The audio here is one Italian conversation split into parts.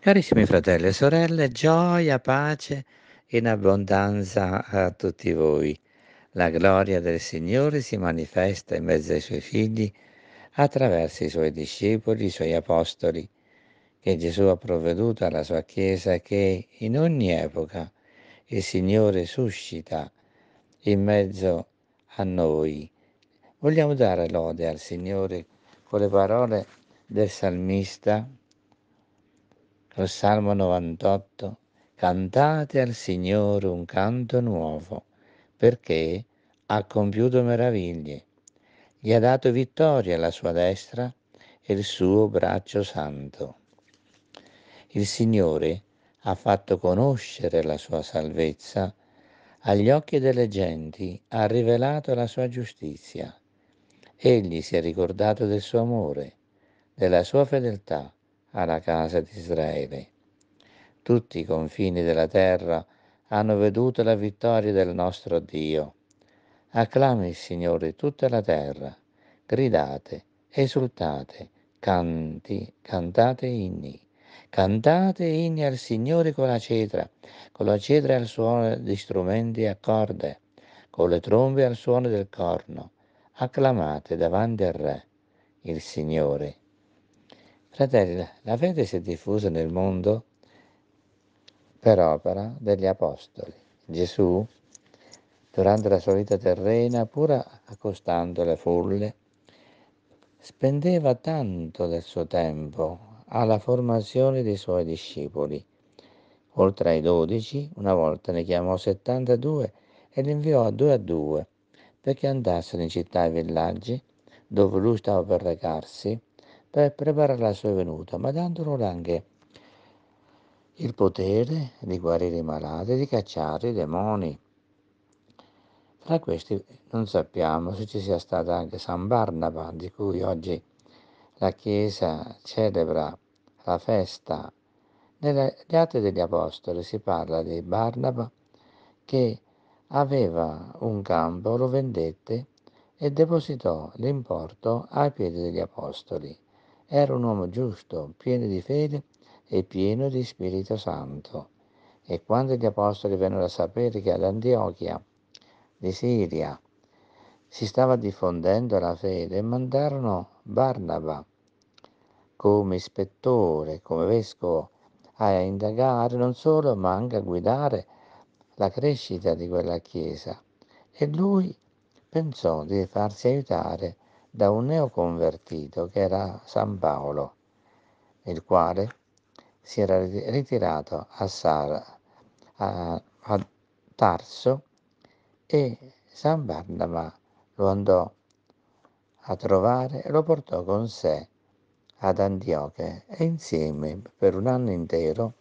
Carissimi fratelli e sorelle, gioia, pace in abbondanza a tutti voi. La gloria del Signore si manifesta in mezzo ai suoi figli attraverso i suoi discepoli, i suoi apostoli, che Gesù ha provveduto alla sua Chiesa che in ogni epoca il Signore suscita in mezzo a noi. Vogliamo dare lode al Signore con le parole del salmista lo Salmo 98, cantate al Signore un canto nuovo, perché ha compiuto meraviglie. Gli ha dato vittoria alla sua destra e il suo braccio santo. Il Signore ha fatto conoscere la sua salvezza agli occhi delle genti, ha rivelato la sua giustizia. Egli si è ricordato del suo amore, della sua fedeltà alla casa di Israele. Tutti i confini della terra hanno veduto la vittoria del nostro Dio. Acclami il Signore tutta la terra, gridate, esultate, canti, cantate inni. Cantate inni al Signore con la cetra, con la cetra al suono di strumenti a corde, con le trombe al suono del corno. Acclamate davanti al Re, il Signore Fratelli, la fede si è diffusa nel mondo per opera degli Apostoli. Gesù, durante la sua vita terrena, pur accostando le folle, spendeva tanto del suo tempo alla formazione dei suoi discepoli. Oltre ai dodici, una volta ne chiamò 72 e li inviò a due a due perché andassero in città e villaggi dove lui stava per recarsi per preparare la sua venuta, ma dando loro anche il potere di guarire i malati, di cacciare i demoni. Fra questi non sappiamo se ci sia stato anche San Barnaba, di cui oggi la Chiesa celebra la festa. Negli Atti degli Apostoli si parla di Barnaba che aveva un campo, lo vendette e depositò l'importo ai piedi degli Apostoli. Era un uomo giusto, pieno di fede e pieno di Spirito Santo. E quando gli apostoli vennero a sapere che ad Antiochia di Siria si stava diffondendo la fede, mandarono Barnaba come ispettore, come vescovo, a indagare non solo, ma anche a guidare la crescita di quella chiesa. E lui pensò di farsi aiutare da un neoconvertito che era San Paolo, il quale si era ritirato a, Sara, a, a Tarso e San Barnaba lo andò a trovare e lo portò con sé ad Antioche e insieme per un anno intero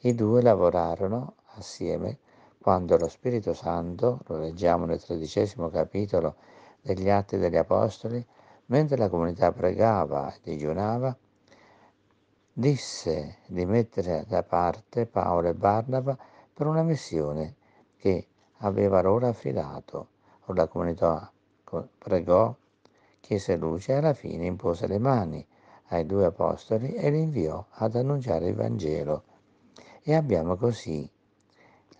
i due lavorarono assieme quando lo Spirito Santo, lo leggiamo nel tredicesimo capitolo degli Atti degli Apostoli, mentre la comunità pregava e digiunava, disse di mettere da parte Paolo e Barnaba per una missione che aveva loro affidato. La comunità pregò, chiese luce e alla fine impose le mani ai due apostoli e li inviò ad annunciare il Vangelo. E abbiamo così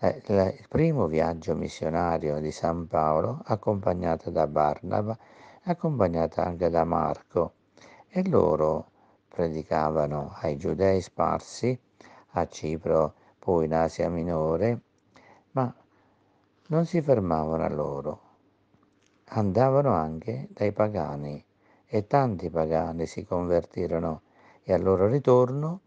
il primo viaggio missionario di San Paolo, accompagnato da Barnaba, accompagnato anche da Marco, e loro predicavano ai giudei sparsi a Cipro, poi in Asia Minore, ma non si fermavano a loro. Andavano anche dai pagani e tanti pagani si convertirono e al loro ritorno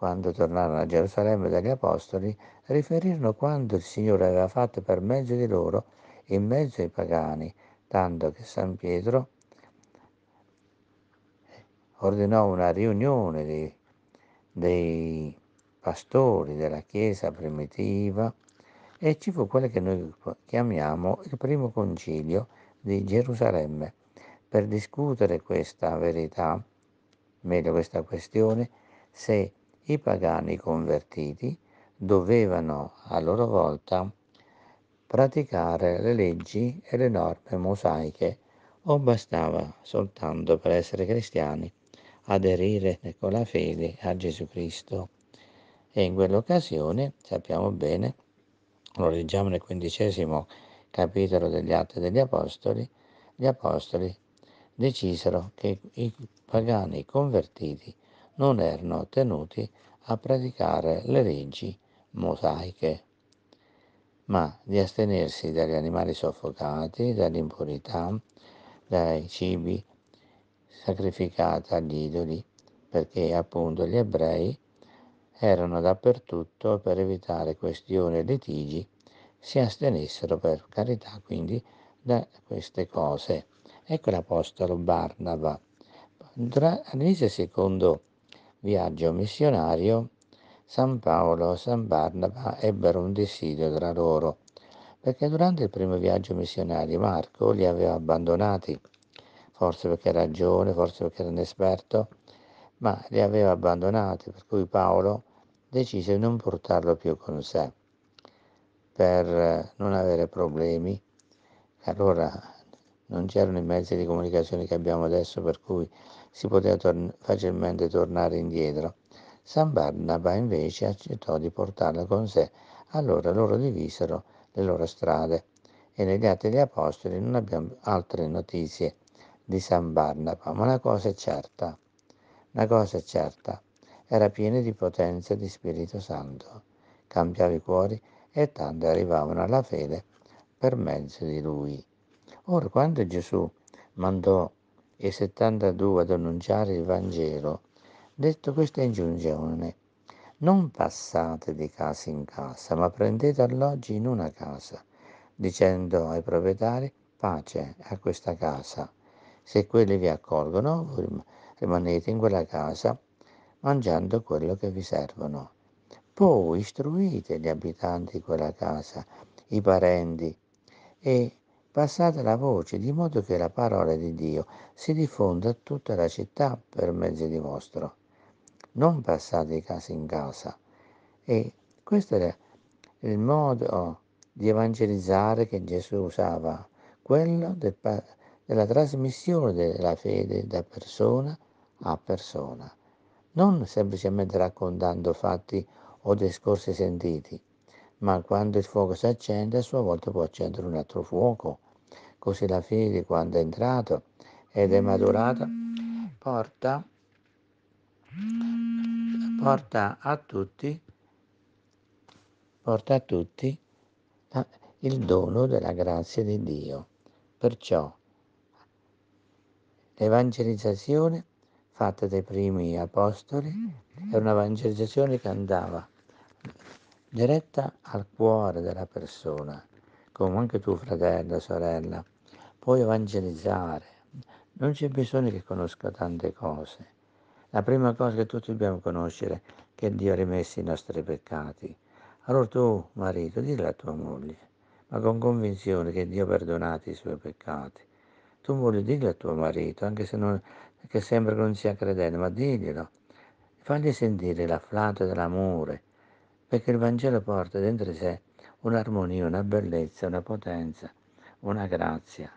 quando tornarono a Gerusalemme dagli Apostoli, riferirono quanto il Signore aveva fatto per mezzo di loro in mezzo ai pagani, tanto che San Pietro ordinò una riunione dei, dei pastori della Chiesa primitiva e ci fu quello che noi chiamiamo il primo concilio di Gerusalemme. Per discutere questa verità, meglio questa questione, se i pagani convertiti dovevano a loro volta praticare le leggi e le norme mosaiche o bastava soltanto per essere cristiani aderire con la fede a Gesù Cristo. E in quell'occasione, sappiamo bene, lo leggiamo nel quindicesimo capitolo degli Atti degli Apostoli, gli Apostoli decisero che i pagani convertiti non erano tenuti a predicare le leggi mosaiche, ma di astenersi dagli animali soffocati, dall'impurità, dai cibi sacrificati agli idoli, perché appunto gli ebrei erano dappertutto per evitare questioni e litigi si astenessero per carità quindi da queste cose. Ecco l'Apostolo Barnaba. All'inizio del secondo viaggio missionario San Paolo e San Barnaba ebbero un dissidio tra loro, perché durante il primo viaggio missionario Marco li aveva abbandonati, forse perché era giovane, forse perché era inesperto, ma li aveva abbandonati, per cui Paolo decise di non portarlo più con sé per non avere problemi. Allora non c'erano i mezzi di comunicazione che abbiamo adesso per cui si poteva tor- facilmente tornare indietro. San Barnaba invece accettò di portarla con sé, allora loro divisero le loro strade e negli Atti degli Apostoli non abbiamo altre notizie di San Barnaba, ma una cosa è certa, una cosa è certa, era pieno di potenza di Spirito Santo, cambiava i cuori e tanti arrivavano alla fede per mezzo di lui. Ora, quando Gesù mandò i 72 ad annunciare il Vangelo, detto questa ingiunzione, non passate di casa in casa, ma prendete alloggi in una casa, dicendo ai proprietari, pace a questa casa. Se quelli vi accolgono, voi rimanete in quella casa mangiando quello che vi servono. Poi istruite gli abitanti di quella casa, i parenti, e passate la voce di modo che la parola di Dio si diffonda a tutta la città per mezzo di vostro non passate di casa in casa. E questo è il modo di evangelizzare che Gesù usava, quello del, della trasmissione della fede da persona a persona, non semplicemente raccontando fatti o discorsi sentiti, ma quando il fuoco si accende a sua volta può accendere un altro fuoco. Così la fede, quando è entrato ed è maturata, porta porta a tutti, porta a tutti il dono della grazia di Dio. Perciò l'evangelizzazione fatta dai primi apostoli è un'evangelizzazione che andava diretta al cuore della persona, come anche tu fratello, sorella, puoi evangelizzare. Non c'è bisogno che conosca tante cose la prima cosa che tutti dobbiamo conoscere è che Dio ha rimesso i nostri peccati. Allora tu, marito, dillo a tua moglie, ma con convinzione che Dio ha perdonato i suoi peccati. Tu moglie, dillo a tuo marito, anche se non, che sembra che non sia credente, ma diglielo. Fagli sentire l'afflato dell'amore, perché il Vangelo porta dentro di sé un'armonia, una bellezza, una potenza, una grazia.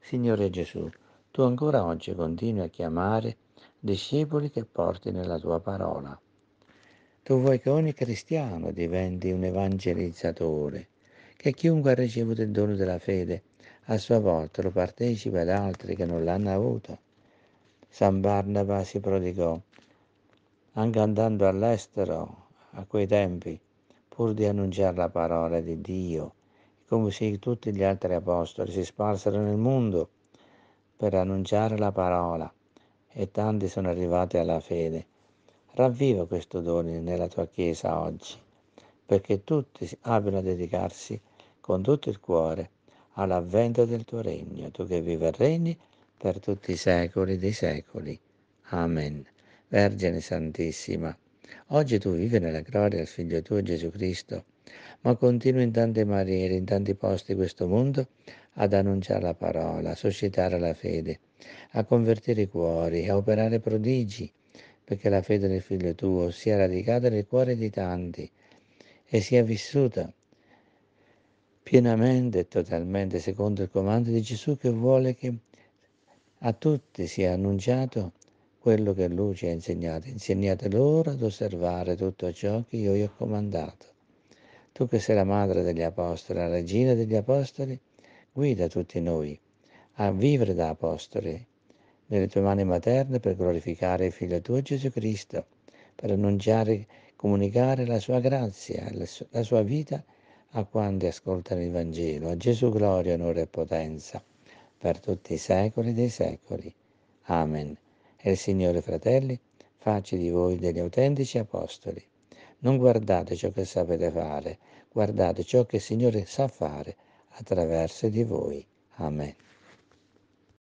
Signore Gesù, tu ancora oggi continui a chiamare discepoli che porti nella tua parola. Tu vuoi che ogni cristiano diventi un evangelizzatore, che chiunque ha ricevuto il dono della fede a sua volta lo partecipa ad altri che non l'hanno avuto. San Barnaba si prodigò, anche andando all'estero a quei tempi, pur di annunciare la parola di Dio, come se tutti gli altri apostoli si sparsero nel mondo per annunciare la parola e tanti sono arrivati alla fede. Ravviva questo dono nella tua Chiesa oggi, perché tutti abbiano a dedicarsi con tutto il cuore all'avvento del tuo regno, tu che vivi e regni per tutti i secoli dei secoli. Amen. Vergine Santissima, oggi tu vivi nella gloria del Figlio tuo Gesù Cristo, ma continui in tante maniere, in tanti posti di questo mondo, ad annunciare la parola, a suscitare la fede, a convertire i cuori, a operare prodigi, perché la fede del figlio tuo sia radicata nel cuore di tanti e sia vissuta pienamente e totalmente secondo il comando di Gesù che vuole che a tutti sia annunciato quello che Lui ci ha insegnato. Insegnate loro ad osservare tutto ciò che io vi ho comandato. Tu che sei la madre degli apostoli, la regina degli apostoli, guida tutti noi a vivere da apostoli nelle tue mani materne per glorificare il Figlio tuo Gesù Cristo, per annunciare, comunicare la sua grazia, la sua vita a quanti ascoltano il Vangelo. A Gesù gloria, onore e potenza per tutti i secoli dei secoli. Amen. E il Signore, fratelli, faccia di voi degli autentici apostoli. Non guardate ciò che sapete fare, guardate ciò che il Signore sa fare attraverso di voi. Amen.